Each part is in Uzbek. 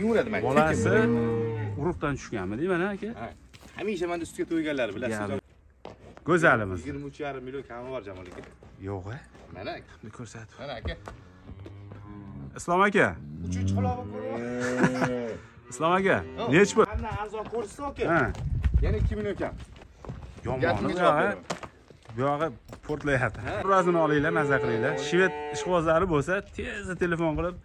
yuraveradi man bolasi urug'dan tushganmi mana aka? Ha, hamisha manda ustiga to'yganlar bilasiz go'zalimiz. Yigirma uch yarim million kami bor jamol aka. Yo'q a mana aka. Ko'rsatib? Mana aka. Islom aka. Uchinchi ko'ryapman islom aka nechi pul? Qanday arzon ko'rsiz aka. Ha. Yana ikki million kam. Yomoni gapimga bu javob yog'i beraman. Bu yog'i portlayapti. Birazini olinglar maza qilinglar. Shved ishqibozlari bo'lsa tezda telefon qilib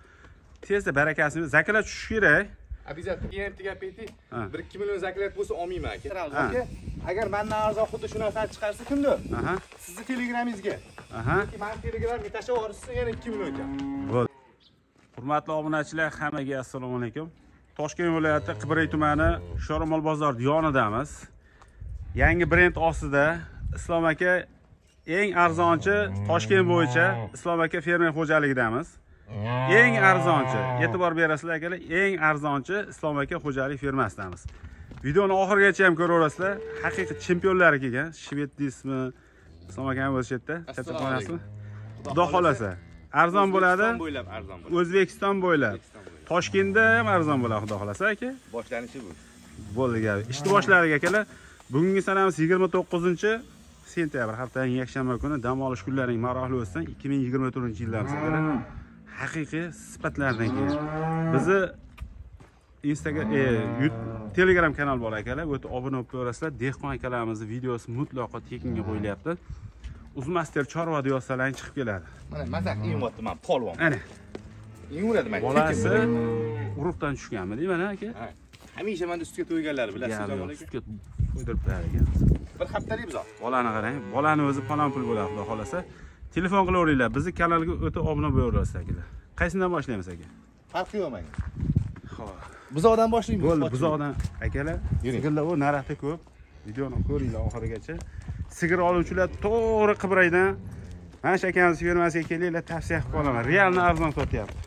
tezda barakasini zakalar tushishi kerak. Обязательно gap ayting bir ikki million zaklat bo'lsa olmayman aka agar mandan arzon xuddi shu narsani chiqarsa kimdir? Aha. Sizni telegramingizga. Mani telegramga tashlab yuborishsa yana ikki million kam bo'ldi. Hurmatli obunachilar hammaga assalomu alaykum. Toshkent viloyati qibray tumani shorimol bozor yonidamiz yangi brend ostida islom aka eng arzonchi toshkent bo'yicha islom aka fermer xo'jaligidamiz eng arzonchi e'tibor berasizlar akalar eng arzonchi islom aka xo'jalik fermasidamiz videoni oxirigacha ham ko'raverasizlar haqiqiy chempionlari kelgan shvedismi islom akani o'zi yerda Assalomu kattaxonasimi xudo xohlasa. arzon bo'ladi O'zbekiston bo'ylab arzon bo'ladi. O'zbekiston bo'ylab. O'zbekiston bo'ylab. toshkentda ham arzon bo'ladi xudo xohlasa aka. Boshlanishi bu. Bo'ldi gap ishni boshladik akalar. Bugungi sanamiz yigirma to'qqizinchi sentyabr haftaning yakshanba kuni dam olish kunlaring maroqli o'tsin ikki ming yigirma to'rtinchi yildamiz akalar haqiqiy sifatlardan keyin. Bizni instagram e, telegram kanal bor akalar bu yerda obuna bo'lib ko'rasizlar. Dehqon akalarimizni videosi mutlaqo tekinga qo'yilyapti. Uzmaster chorva yozsalaring chiqib keladi. Mana mazaq yeyyapti man polvon. Ana. Yuraveradi man bolasi urug'dan tushganmi deyman aka? Ha. hamisha manda ustiga to'yganlar bilasiz Gapi jamol yo'q, aka sutga qo'ydirib berar ekan bir haftalik bizor bolani qarang bolani o'zi falon pul bo'ladi xudo xohlasa telefon qilaveringlar bizni kanalga o'ta obuna bo'laverasiz akalar qaysidan boshlaymiz aka? Farqi yo'q manga ho'p buzoqdan boshlaymiz bo'ldi buzoqdan. Akalar sigirlar u narxda ko'p. Videoni ko'ringlar oxirigacha. Sigir oluvchilar to'g'ri qibraydan mana shu akamizni fermasiga kelinglar tavsiya qilib qolaman realni arzon sotyapti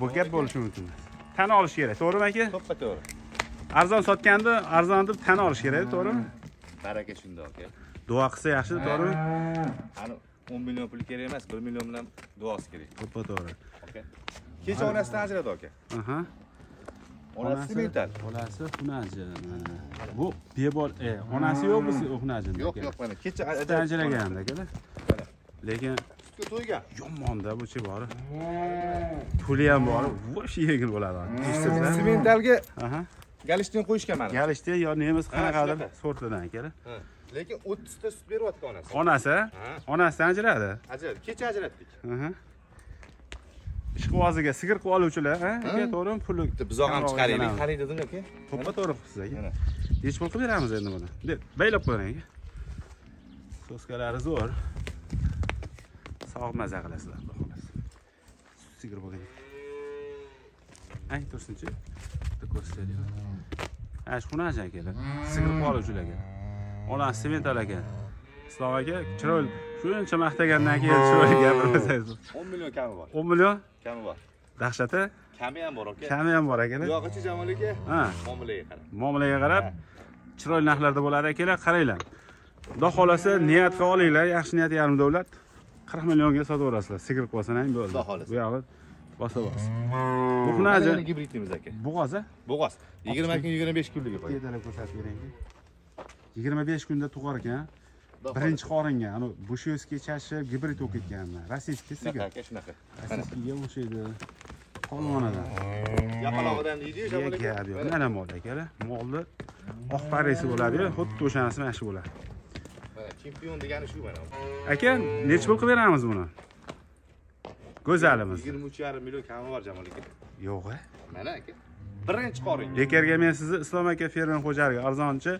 bu gap bo'lishi mumkin. Tan olish kerak to'g'rimi aka? To'ppa to'g'ri. Arzon sotganda arzon deb tan olish kerak to'g'rimi? Baraka shunda aka. Duo qilsa yaxshi to'g'rimi o'n million pul kerak emas bir million bilan duosi kerak. To'ppa to'g'ri. Aka kecha onasidan ajradi aka aha. Onasi mental. onasi xunaji bu bebol e onasi yo'q bu xunaji yo'q yo'q mana kecha Sizdan ajragan akalar lekin sutga to'ygan. yomonda bu chi bori puli ham bor vosh yengil bo'ladi. Sementalga aha. galishtin qo'yishgan mana. Galishti yo nemis qanaqadir sortidan akalar. Lekin o'ttizta sut beryapti onasi? Onasi onasidan ajradi? Ajradi. Kecha ajratdik. Ishqiboziga sigir qilib oluvchilar aka to'g'rimi? Bitta buzoq ham chiqaraylik qarang dedim aka to'ppa to'g'ri qilibsiz aka pul qilib beramiz endi buni. Baylab qo'ying aka soskalari zo'r. Sog' maza qilasizlar xudo xohlasa. Sigir bo'lgan. Ay tursinchi bitta ko'rsataylik. Ana shu xunaji akalar sigir qilib oluvchilarga onasi semental aka islom aka chiroyli. Shuncha maqtagandan keyin chiroyli gapirmasangiz o'n million kami bor. O'n million? Kami bor. Dahshati? Kami ham bor aka kami ham bor akalar buyog'ichi jamol aka. Ha. Muomalaga qarab. Muomalaga qarab. Chiroyli narxlarda bo'ladi akalar qaranglar. Xudo xohlasa niyat qilib olinglar yaxshi niyat yarim davlat qirq millionga sotaverasizlar sigir qilib ham bo'ldi. Xudo xohlasa. bu yog'i bosa bos bu Mana gibridimiz aka? Bo'g'oz a bo'g'oz. Yigirma kun yigirma besh kunligi qo'y betalab ko'rsatib bering yigirma besh kunda tug'ar ekan birinchi qoringa anavi bushevskiy chashib gibrid bo'lib ketganmi rossiyskiy sigir shunaqa aka shunaqa rossiyskiyga o'xshaydi. Polvonadan yapalog'idan deydiyu aka mana mol akalar molni oq parisi bo'ladiyu xuddi o'shanisi mana shu bo'ladi. Chempion degani shu mana. Aka nechi pul qilib beramiz buni? Go'zalimiz. Yigirma uch yarim million kami bor jamol aka. Yo'q a mana aka birinchi qoring bekarga men sizni islom aka fermer xo'jaligi arzonchi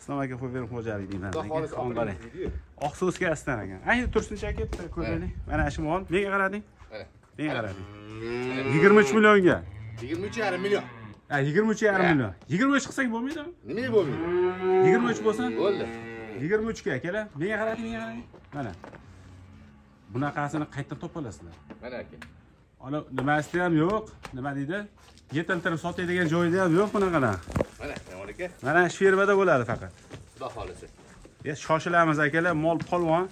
islom aka fermer xo'jaligi deyman. Xudo xohlasa Aka, qarang. deydiyu oq so'skasidan ekan ay tursinchi aka bitta ko'raylik mana shu mol nega qarading nega qarading. Yigirma uch millionga. Yigirma uch yarim million. Yigirma uch yarim million. Yigirma uch qilsak bo'lmaydimi? Nimaga bo'lmaydi? Yigirma uch bo'lsa? Bo'ldi. Yigirma uchga akalar nega qarading nega qarading. Mana. Bunaqasini qayerdan topa olasizlar? Mana aka ana nimasida ham yo'q. Nima deydi? Yetiltirib sotadigan joyida ham yo'q bunaqalar mana aka. Mana shu fermada bo'ladi faqat. Xudo xohlasa. Shoshilamiz akalar mol polvon.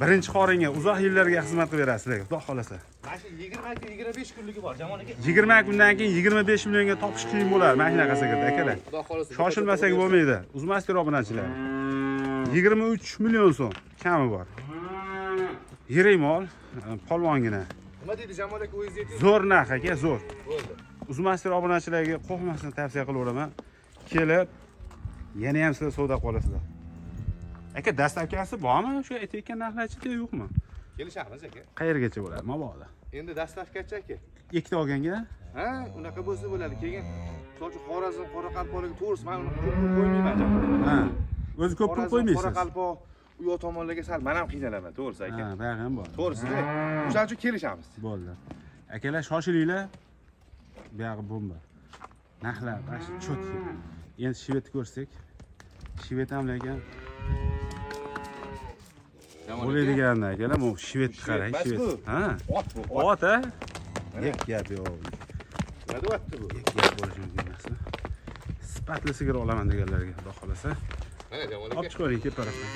Birinchi qoringa uzoq yillarga xizmat qilib berasizlar xudo xohlasa. Mana shu 20 kun 25 kunligi bor jamol aka. 20 kundan keyin 25 millionga topish qiyin bo'ladi mana shunaqa sigirni akalar. Xudo xohlasa. Shoshilmasak bo'lmaydi. Uzmasdir obunachilar. 23 million so'm kami bor. Yirik mol polvongina nima deydi jamol aka o'zingiz ayting zo'r narx aka zo'r. Bo'ldi. Uzmasdir obunachilarga qo'rqmasdan tavsiya qilaveraman kelib yana ham sizlar savdo qilib olasizlar aka dastavkasi bormi? Shu aytayotgan narxlar ichida yo'qmi? Kelishamiz aka. Qayergacha bo'ladi? Mabodo endi dastavkachi aka. Ikkita olganga? Ha unaqa bo'lsa bo'ladi. Keyin misol uchun xorazm qoraqalpoqlarga to'g'risi man uni ko'p pul qo'ymayman. Ha o'zi ko'p pul qo'ymaysiz? Qoraqalpoq u yoq tomonlarga sal man ham qiynalaman to'g'risi aka. Ha buyog'i ham bor to'g'risida o'shaning uchun kelishamiz. Bo'ldi. Akalar shoshilinglar buyog'i bomba narxlar mana shu cho'tki endi shvetni ko'rsak. Shvet ham lekin bo'ladigan akalar bu shvetni Shvet qarang shvet bu. ha? Ot bu ot. A Mana. gap yo'q. Nima deyapti bu gap bo'lishi mumkin emas sifatli sigir olaman deganlarga xudo xohlasa aka chiqavering teparafdan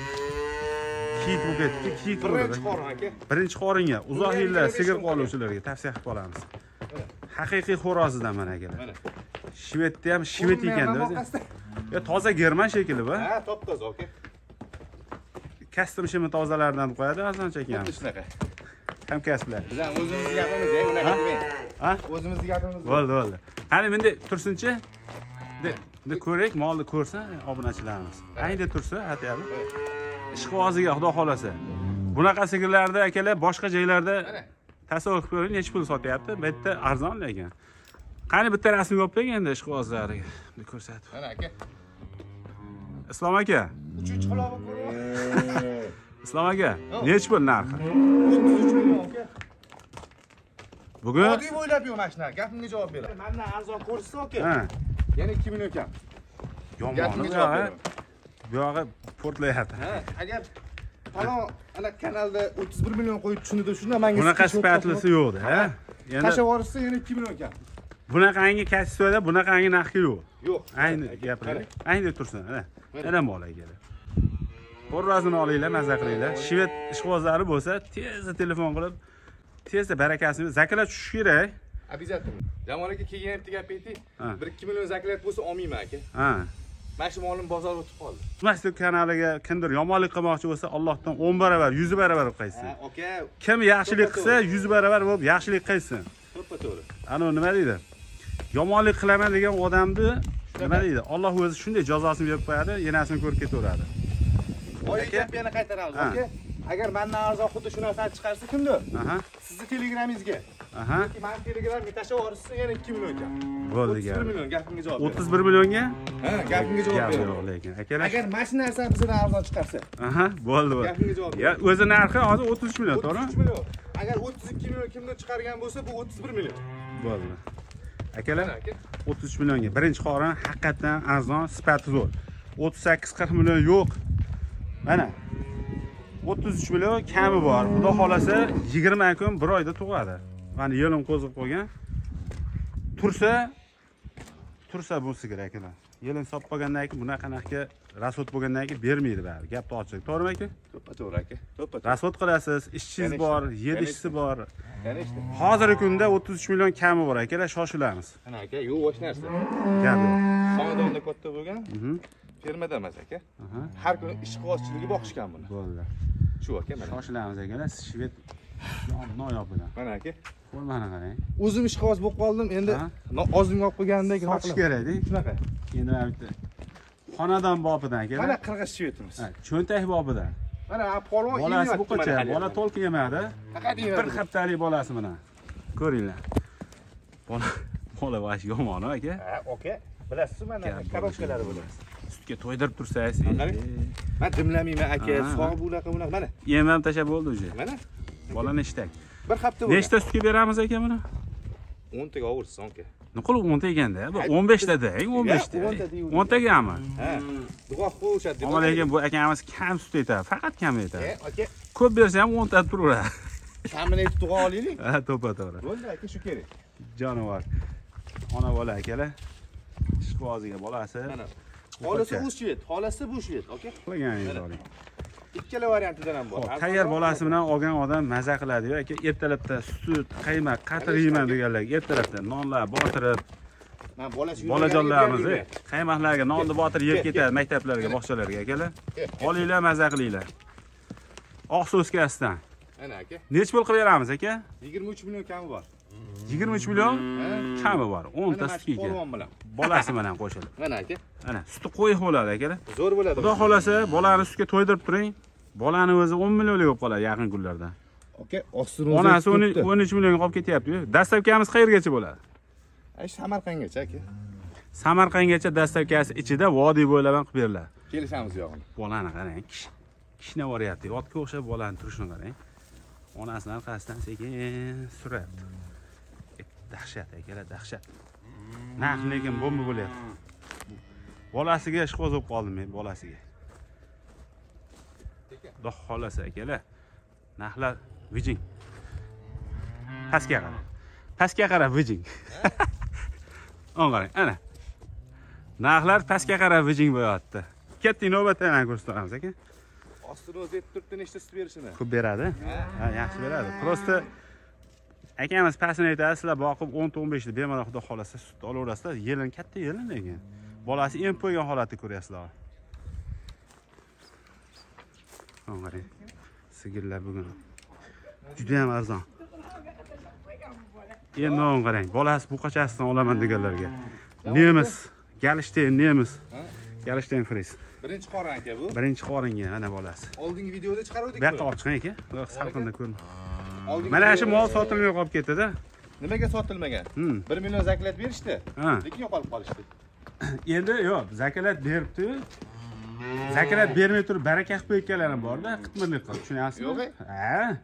kiyik ketdi kiyik birinchi qorin aka birinchi qoringa uzoq yillar sigir qoluvchilarga tavsiya qilib qolamiz haqiqiy xo'rozidan mana akalar mana shvedda ham shvet ekanda o'zi yo toza german shekilli bu ha top toza aka kastim shimi tozalaridan qo'yadi arzoncha xuddi ekan shunaqa hamkasblar biz ham o'zimizni gapimiz unaqa Ha? demang ha? O'zimizni gapimiz bo'ldi bo'ldi qani bunday tursinchi bunday ko'rak molni ko'rsa obunachilarimiz. Ayda tursa atayapti ishqiboziga xudo xohlasa. Bunaqa sigirlarni akalar boshqa joylarda tasavvur qilib ko'ring nechi pul sotyapti? Bu yerda arzon lekin. Qani bitta rasmga olib qo'ying endi ishqibozlariga bunday ko'rsatib. Mana aka. Islom aka. Uchinchi ko'ryapti islom aka nechi pul narxi? O'ttiz uch million aka. Bugun? Oddiy bo'ylab yo'q mana shu gapimga javob beraman mandan arzon ko'rishsa aka ha yana ikki million kam yomoni gapimga bu yog'i portlayapti. Ha agar falon ana kanalda o'ttiz bir million qo'yib tushunadi shunda manga bunaqa screenshot sifatlisi yo'qda ha? Endi tashlab yuborishsa yana ikki million kam. Bunaqangi kачествоda bunaqangi narxi yo'q? Yo'q. Ayni gapiring ayni tursin ha? Yana mol akalar qo'rrazini olinglar maza qilinglar. Shved ishqibozlari bo'lsa tezda telefon qilib tezda barakasini zakalar tushishi kerak обязательно. Jamol aka keyin bitta gap ayting bir ikki million zaklat bo'lsa olmayman aka ha mana shu molim bozor o'tib qoldi masjid kanaliga kimdir yomonlik qilmoqchi bo'lsa allohdan o'n barobar yuz barobar bo'lib qaytsin aka kim yaxshilik qilsa yuz barobar bo'lib yaxshilik qilsin. To'ppa to'g'ri. Anavi nima deydi? Yomonlik qilaman degan odamni nima deydi? Olloh o'zi shunday jazosini berib qo'yadi enasini ko'rib ketaveradi. Boya Aka. gap yana qaytaramiz aka agar mandan arzon xuddi shu narsani chiqarsa kimdir? Aha. Sizni telegramingizga aha. Yoki mani telegramga tashlab yuborishsa yana ikki million kam bo'ldi o'ttiz bir gap. million gapimga javob o'ttiz bir millionga? Ha gapimga javob gap beraman yo'q lekin. Akalar? Agar mana shu narsani bizdan arzon chiqarsa. Aha bo'ldi Gapingga javob bo'ldi ya o'zi narxi hozir o'ttiz uch million o'ttiz to'g'rimi uch million. Agar o'ttiz ikki million kimdir chiqargan bo'lsa bu o'ttiz bir million. Bo'ldi. Akalar? O'ttiz uch millionga. Birinchi qorin haqiqatdan arzon sifati zo'r. O'ttiz sakkiz qirq million yo'q. Mana. O'ttiz uch million kami bor. Xudo xohlasa yigirma kun bir oyda tug'adi mana yelim qo'zib qo'ygan tursa tursa bu sigir akalar yelin sotib qolgandan keyin bunaqa narxga rasvod bo'lgandan keyin bermaydi baribir gapni ochiq to'g'rimi aka? To'ppa to'g'ri aka. To'ppa rasvod qilasiz ishchingiz bor yedi ishchisi bor. Конечно hozirgi kunda o'ttiz uch million kami bor akalar shoshilamiz mana aka yuvvosh narsa. Gap yo'q. Xonadonda katta bo'lgan. Mhm. fermada emas aka. Har kuni ishqibozchiligi boqishgan buni. Bo'ldi. Shu aka mana. Shoshilamiz akalar. Shved noyob bilan. Mana aka formani qarang o'zim ishqiboz bo'lib qoldim endi ozimga olib qo'ygandek nima sotish kerakda shunaqa. Endi mana bitta. Xonadon bobidan mana akalar qirg'iz shvetimiz Ha, cho'ntak bobidan. Mana polvon bolasi buqacha mana bola to'lqin yemadi. Faqat bir haftalik bolasi mana. Ko'ringlar. Bola bola vash yomon aka. Ha aka bilasiz mana bo'lishi bo'ladi. sutga to'ydirib tursangiz man dimlamayman aka sog' bunaqa bunaqa. Mana. Yem ham tashlab bo'ldi уже. Mana bola nechtak. Bir hafta bo'lgan nechta sutga beramiz aka buni? O'ntaga ovursin aka. Qilib o'nta ekanda bu o'n beshtada eng o'n beshta Ya, o'nta deyuvdik. o'ntagami? Ha duo deb omma lekin bu akamiz kam sut aytadi faqat kam aytadi. E, aka. Ko'p bersa ham o'nta turaveradi. Kamini aytib duo olaylik. Ha to'ppa to'g'ri. Bo'ldi aka shu kerak. Jonivor ona bola akalar ishqiboziga bolasi. Mana. Xolasi bu shvet xolasi bu shvet aka. Qilganingiz Mana. oling ikkala variantidan ham bor tayyor bolasi bilan olgan odam maza qiladi-yu aka. Ertalabda sut, qaymoq, qatiq yeyman deganlarga ertalabda nonlar botirib, bolajonlarimiz e, qaymoqlarga nonni botirib yeb ketadi maktablarga, bog'chalarga akalar. Olinglar, maza qilinglar. Oq soskasidan. ana aka Nech pul qilib beramiz aka? 23 million kami bor 23 million Ha? kami bor. 10 mana ta mana shu sutga. polvon bilan Bolasi bilan qo'shilib. mana aka Ana, suti qo'yiq bo'ladi akalar. zo'r bo'ladi Xudo xolasa, bolani sutga to'ydirib turing. Bolani o'zi 10 millionlik bo'lib qoladi yaqin kunlarda. aka ostini Onasi 13 millionga qolib ketyapti-yu. Dastlabkamiz qayergacha bo'ladi? samarqandgacha aka Samarqandgacha dastlabkasi ichida vodiy bo'ylab ham qilib beriladi. kelishamiz yog'ini Bolani qarang, kish- kishna boryapti. Otga o'xshab bolani turishini qarang. Onasini orqasidan sekin suryapti. Dahshat akalar, dahshat. Narx lekin bomba bo'lyapti. Bolasiga ish qo'zib qoldim men bolasiga. Xudo xolasa akalar. Narxlar vijing. Pastga qara. Pastga qara vijing. On qarang, ana. Narxlar pastga qarab vijing bo'lyapti. Katta navbatdan ham ko'rsatamiz aka. ostini o'zi aytib turibdi nechta sut berishini Ko'p beradi. Ha, yaxshi beradi. Prosta akamiz aytadi, sizlar boqib 10-15 ta bemalol xudo xolasa sut olaverasizlar. Yelin katta yelin lekin. Bolasi emib qo'ygan holatni ko'ryapsizlar. Mana qarang. Sigirlar bugun juda ham arzon. Endi o'n qarang, bolasi buqachasidan olaman deganlarga. Nemis, Galishten nemis. Galishten fris. birinchi qorin aka bu Birinchi qoringa ana bolasi. oldingi videoda chiqaruvdik Bu yoqqa olib chiqing aka. Salqinda ko'rin. Mana shu mol sotilmay qolib ketdi-da. nimaga sotilmagan Hmm. 1 million zaklat berishdi lekin yo'qolib qolishdi Endi yo'q, zakalat beribdi. Zakalat bermay turib baraka qilib qo'yganlar ham bor-da, qitmirlik qilib, tushunyapsizmi? Yo'q. Ha.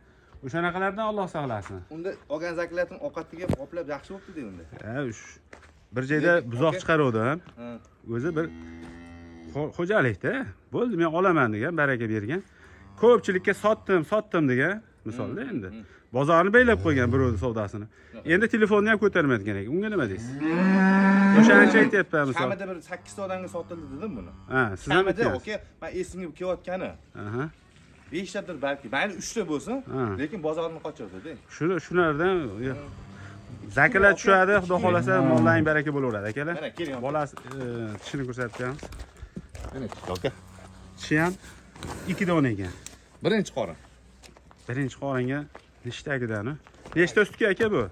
O'shanaqalardan Alloh saqlasin. unda olgan zaklatini ovqatiga qoplab yaxshi bo'libdi-da unda Ha, bir joyda buzoq chiqaruvdi ham. Ha. O'zi bir xo- xo'jalikda bo'ldi men olaman degan, baraka bergan. Ko'pchilikka sotdim, sotdim degan, misolda endi. Bozorni beylab qo'ygan birovni savdosini. Endi telefonni ham ko'tarmayotgan ekan. Unga nima deysiz? O'shancha aytyapman misol. kamida bir 8 ta odamga sotildi dedim buni Ha, siz ham kamida aka man esimga kelayotgani Aha. 5 tadir balki mayli 3 ta bo'lsin lekin bozorni qochirdi-da Shuni shulardan zakalar tushadi, xudo xolasa mollaring baraka bo'laveradi akalar. Mana, keling. Bolasi e, tishini ko'rsatamiz. mana aka Tishi ham ikkida o'n ekan. birinchi qorin Birinchi qoringa nechtagidan? Nechta sutga aka bu?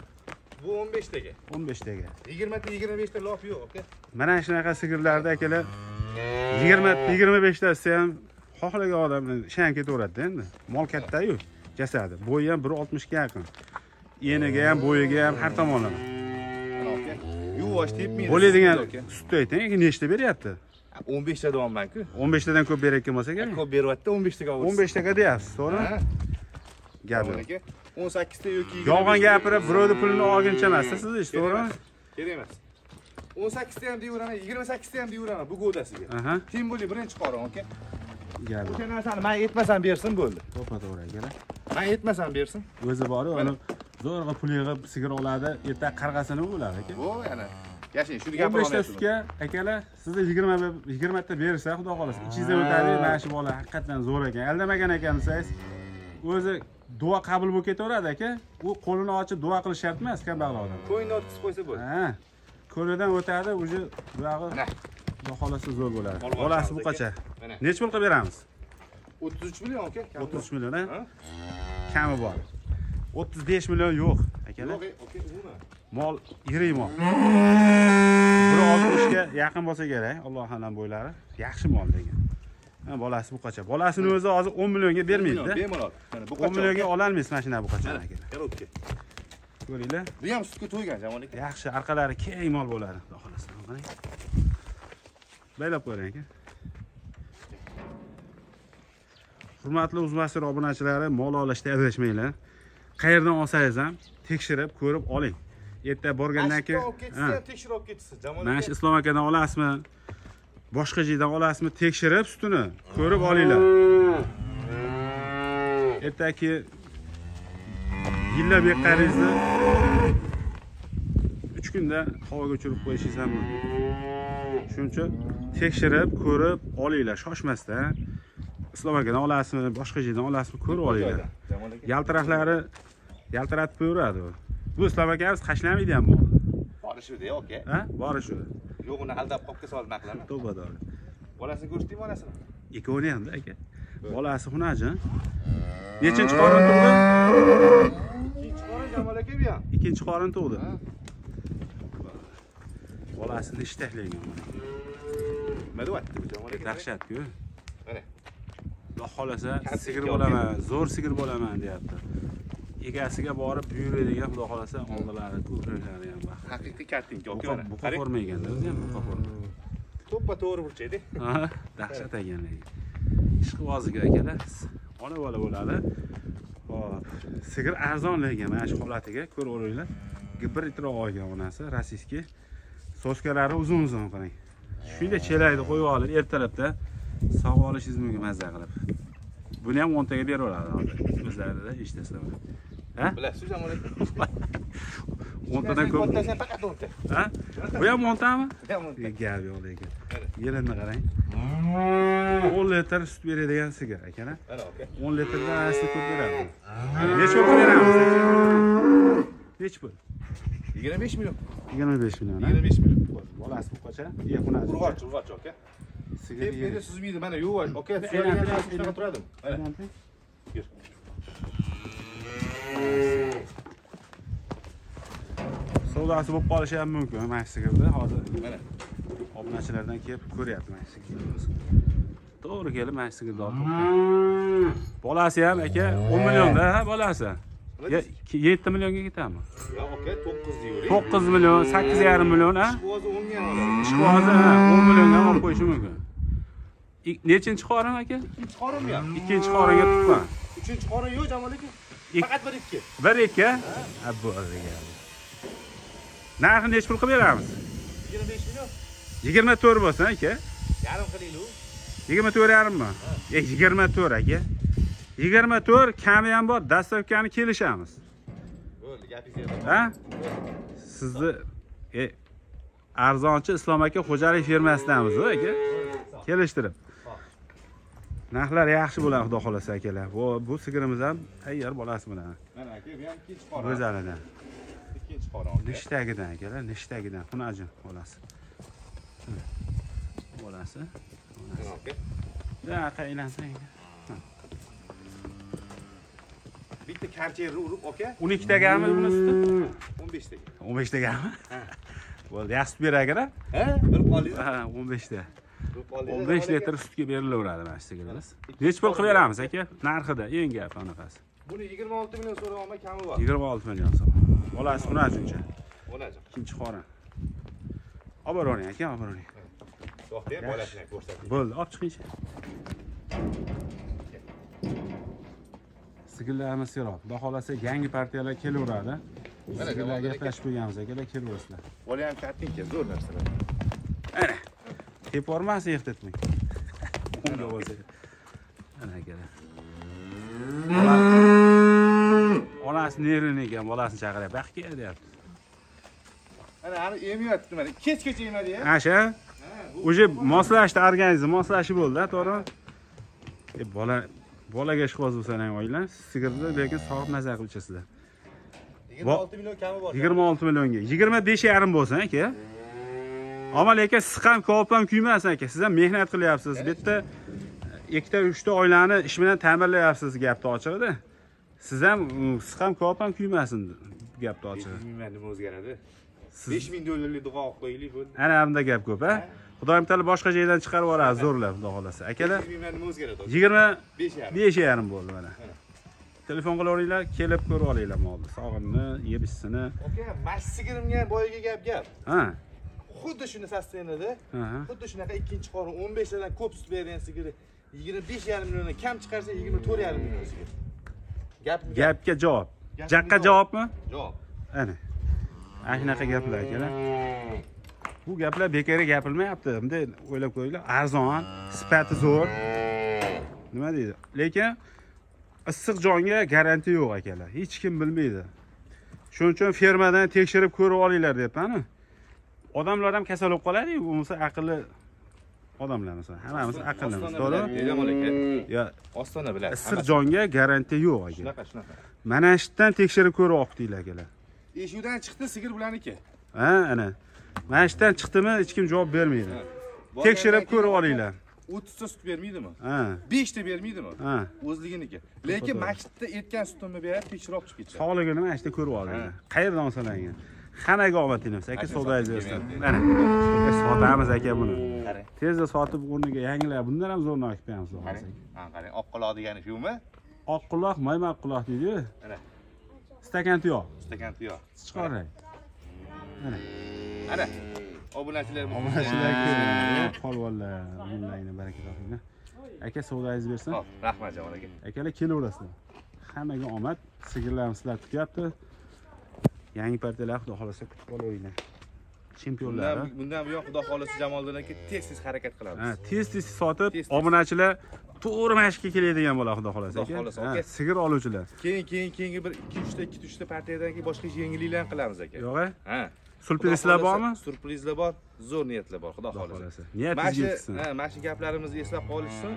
bu 15 taga 15 taga. 20 ta 25 ta lof yo'q aka Mana shunaqa sigirlarda akalar 20 25 tasi ham xohlagan odam ishonib ketaveradi endi. Mol katta-yu, jasadi. Bo'yi ham 1.60 ga yaqin. Eniga ham, bo'yiga ham har tomonlama. aka yuvosh tepmaydi Bo'ladigan aka sutni ayting, nechta beryapti? 15 ta deyapman-ku 15 tadan ko'p berayotgan bo'lsa kerak. ko'p beryapti 15 taga 15 taga deyapsiz, to'g'rimi? Gapi. aka 18 ta yoki 25 Yolg'on gapirib, birovni pulini olguncha emas, siz ish, to'g'rimi? kerak emas 18 ta ham deyveraman 28 ta ham deyveraman bu govdasiga Aha, teng bo'ling birinchi qorin aka gapi. o'sha narsani man aytmasam bersin bo'ldi To'g'ri to'g'ri akalar. man aytmasam bersin O'zi bor, uni zo'rg'a pul yig'ib sigir oladi, erta qarg'asini bo'ladi aka. bu yana yashang shuni 15 ta gapirolmayapman sutga akalar, sizda 20 20 ta bersa, xudo xolasa, ichingizdan o'tadi, mana shu bola haqiqatan zo'r ekan. Aldamagan ekan desangiz, o'zi duo qabul bo'lib ketaveradi aka. U qo'lini ochib duo qilish shart emas kambag'al odam. ko'ngni o'tkazib qo'ysa bo'ldi Ha. Ko'ridan o'tadi, уже buyog'i xolasa zo'r bo'ladi. Bolasi buqacha. Necha pul qilib beramiz? 33 million aka 33 million, ha? Ha? Kami bor. 35 million yo'q, akalar. Mol yirik mol. 160 ga yaqin bo'lsa kerak, Alloh alam bo'ylari. Yaxshi mol degan. Ha, bolasi buqacha. Bolasini o'zi hozir 10 millionga bermaydi-da. bemalol mana bu 10 millionga ola olmaysiz mana shunday buqachani akalar. коробка Ko'ringlar. bu ham sutga to'ygan jamol aka Yaxshi, orqalari keng mol bo'ladi, xudo xolasa. Qarang. Baylab qo'ying aka. Hurmatli Uzmasir obunachilari, mol olishda adashmanglar. Qayerdan olsangiz ham tekshirib, ko'rib oling. Erta borgandan keyin tekshirib olib ketsa jamol Mana aka shu Islom akadan olasizmi? Boshqa joydan olasizmi? Tekshirib sutini ko'rib olinglar. Ertaki yillab yiqqaningizni 3 kunda havoga uchirib qo'yishingiz ham mumkin. Shuning uchun tekshirib, ko'rib olinglar, shoshmasdan. islom akadan olasizmi boshqa joydan olasizmi ko'rib olinglar yaltiraqlari yaltiratib qo'yaveradi bu islom akamiz hashlamaydi ham bu borishuvdi aka ha bori shu yo'q uni aldab qolib solib nima qilaman to'bador bolasini ko'rsatdingmi onasini ikkovini hamda aka. Bolasi xunaji nechinchi qorin tug'di? Ikkinchi qorin jamol aka bu ham. Ikkinchi qorin tug'di. Ha. bolasi nechtaklagan nima deyapti bu jamol aka? Dahshatku. Mana. Xudo xohlasa sigir bo'laman zo'r sigir bo'laman deyapti egasiga borib buyuradigan xudo xohlasa oldilari ko'kraklari ham haqiqiy kartinka buqa mana buqa ko'rmaganda o'zi ham buqa ko'rmadi to'ppa to'g'ri burchakda Ha, dahshat ekanligi ishqiboziga akalar ona bola bo'ladi. Hop sigir arzon lekin mana shu holatiga ko'rib olinglar bir litroq olgan onasi rossiyskiy soskalari uzun uzun qarang. Shunday chelakni qo'yib olib ertalabda sog'ib olishingiz mumkin mazza qilib. Buni ham o'ntaga beraveradi hozir. O'zlarida eshitasizlar o'ntadan ko'p o'ntasan faqat o'nta ha bu ham o'ntami bu ham o'nta gap yo'q lekin Mana. yelini qarang o'n litr sut beradigan sigir akalar mana aka o'n litrdan asli ko'p beradi necha pul beramiz nechi pul yigirma besh million yigirma besh million yigirma besh million bolasi bu qacha yaxunasi urg'ochi urg'ochi aka sigir suzmaydi mana yuvosh aka turadim mana yur savdosi bo'lib qolishi ham mumkin mana shu sigirni hozir mana obunachilardan kelib ko'ryapti mana shu to'g'ri kelib mana shu sigirni olib bolasi ham aka o'n millionda ha bolasi. Ye- yetti millionga ketadimi yo aka to'qqiz deyvering to'qqiz million sakkiz yarim million a ishqibozi o'nga ishqibozi o'n millionga ham olib qo'yishi mumkin. Nechinchi qorin aka? Ikkinchi qorin ikkinchi qoringa tuqqan uchinchi qorin yo'q jamol aka faqat bir ikki. Bir ikki? Ha bo'ldi narxi nechi pul qilib beramiz? Yigirma besh million. Yigirma to'rt bo'lsin aka. Yarim yigirma to'rt yarimmi e yigirma to'rt aka. Yigirma to'rt kami ham bor dastavkani kelishamiz. Bo'ldi gapingiz yo'q ha? Sizni e arzonchi islom aka xo'jalik firmasidamiz u aka kelishtirib narxlar yaxshi bo'ladi xudo xohlasa akalar. Bu bu sigirimiz ham tayyor bolasi bilan mana aka bu ham ikkinchi qorin go'zalidan ikkinchi qorin aka. Nechtagidan akalar nechtagidan xunajin bolasi. Bolasi aka. Aylansang bitta karcherni urib aka. O'n ikkitagami buni suti o'n beshtaga. o'n beshtagami bo'ldi yaxshi sut berar akalar. Ha bilib qoldingiz ha o'n beshta o'n besh litr sutga berilaveradi mana shu sigirimiz. Nechi pul qilib beramiz aka. Narxida eng gap anaqasi. Buni yigirma olti million so'rayapman kami bor. Yigirma olti million so'm bolasi xunajincha o'najon ikkinchi qorin olib boravering aka olib boravering to'xta bolasini ko'rsating bo'ldi olib chiqingchi sigirlarimiz seroq xudo xohlasa yangi partiyalar kelaveradi. Sigirlar jamoalar gaplashib qo'yganmiz akalar kelaverasizlar bola ham kartinka zo'r narsalar. Ana tep bormasin ehtiyotmang o'ngga bo'lsa ana akalar onasi nervini ekan bolasini chaqiryapti kel deyapti mana ani emyapti mana. Kechgacha emadi ya. Asha уже moslashdi organizm moslashib bo'ldi to'g'rimi e, bola bolaga ishqiboz ham oilang sigirni lekin sog'ib maza qilib ichasizlar yigirma olti million kami bor. Yigirma olti millionga. Yigirma besh yarim bo'lsin aka ammo lekin siz ham ko'p ham kuymasin aka. Siz ham mehnat qilyapsiz. Bitta ikkita uchta oilani ish bilan ta'minlayapsiz gapni ochig'ida. Siz ham siz ham ko'p ham kuymasin gapni besh ochig'i ming nima o'zgaradi. Besh ming dollarlik duo qilib qo'yaylik bo'ldi. Ana bunda gap ko'p a xudoyim taolo boshqa joydan chiqarib yuboradi zo'rlab xudo xohlasa. Akalar besh mingdan yigirma besh yarim. besh bo'ldi mana. Telefon qilaveringlar kelib ko'rib olinglar molni sog'inni yebisini aka sigirimga boyagi gap gap. Ha xuddi shuni ha. xuddi shunaqa ikkinchi qorin o'n beshtadan ko'p sut bergan sigiri yigirma besh yarim milliondan kam chiqarsa yigirma to'rt yarim million sigir gap gapga javob. Jaqqa javob. javobmi? Javob. Ana. Ana shunaqa gaplar akalar bu gaplar bekorga gapirmayapti. Bunday o'ylab ko'ringlar. Arzon sifati zo'r. Nima deydi? Lekin issiq jonga garantiya yo'q akalar. Hech kim bilmaydi. Shuning uchun fermadan tekshirib ko'rib olinglar deyapmanu odamlar ham kasal bo'lib qoladiku bo'lmasa aqli hammamiz Ostona to'g'rimi biladi, Jamol aka. yo Ostona biladi. sir jonga garantiya yo'q aka Shunaqa, shunaqa. mana shu yerdan tekshirib ko'rib olibdinglar akalar Eshikdan chiqdi sigir bilaniki. ha ana mana shu yerdan chiqdimi hech kim javob bermaydi tekshirib ko'rib olinglar 30 ta sut bermaydimi? ha 5 ta bermaydimi? ha O'zliginiki. Lekin masjidda etgan sutimni berib tekshirib chiqib ketadi. sog'ligini mana shu yerda ko'rib olinglar qayerdan olsalangan hammaga omad tilaymiz aka savdoyingiz mana sotamiz aka buni. Qarang. tezda sotib o'rniga yangilab bundan ham zo'rni olib xudo Qarang. Ha, qarang. Oq quloq degani shumi? oq quloq maymoq quloq deydiyu Mana, stakan tuyoq stakan tuyoq. chiqaray mana Ana. Obunachilar obunachilar keldi. polvonlar umumlayni baraka topinglar aka savdoyingiz bersin. Hop, rahmat Jamol aka. akalar kelaverasizlar. Hammaga omad? Sigirlarimiz sizlar kutyapti yangi partiyalar xudo xohlasa kutib olaveringlar chempionlar Bundan buyon Xudo xolisi Jamoliddin aka tez-tez harakat ha qilamiz. tez tez sotib obunachilar to'g'ri mashqqa keladigan bo'ladi xudo xohlasa Xudo xohlasa, Ha, aka. sigir oluvchilar Keyin keyin keyingi bir 2-3 ta 2-3 ta partiyadan keyin boshqa yengilliklar qilamiz aka. yo'q a Ha. surprizlar xohlasa, bormi Surprizlar bor, zo'r niyatlar bor, Xudo xohlasa. xohlasa niyatingiz yetsin ha, mana shu gaplarimizni eslab qolishsin.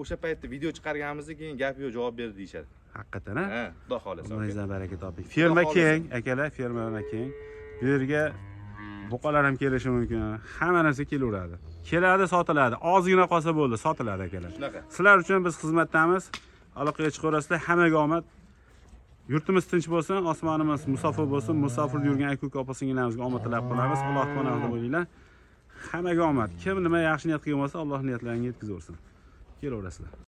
O'sha paytda video chiqarganimizda keyin gap yo'q, javob berdi deyishadi. Haqiqatdan a Xudo xohlasa. umringizdan baraka toping. Ferma keng akalar ferma keng. Bu yerga buqalar ham kelishi mumkin. Hamma narsa kelaveradi. Keladi sotiladi. Ozgina qolsa bo'ldi sotiladi akalar. Shunaqa. sizlar uchun biz xizmatdamiz. Aloqaga chiqaverasizlar. Hammaga omad yurtimiz tinch bo'lsin osmonimiz musofir bo'lsin. Musofirda yurgan aka uka opa singillarimizga omad tilab qolamiz. Alloh panohida bo'linglar hammaga omad kim nima yaxshi niyat qilgan bo'lsa alloh niyatlarini yetkazaversin kelaverasizlar